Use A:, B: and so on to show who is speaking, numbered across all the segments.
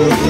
A: you.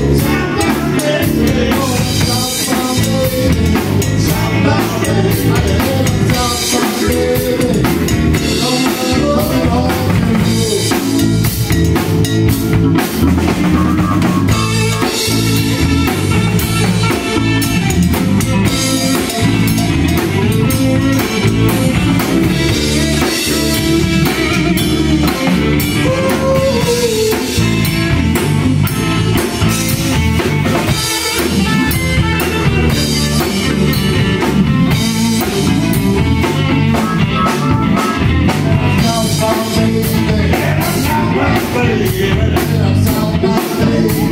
B: Yeah,
A: yeah, yeah.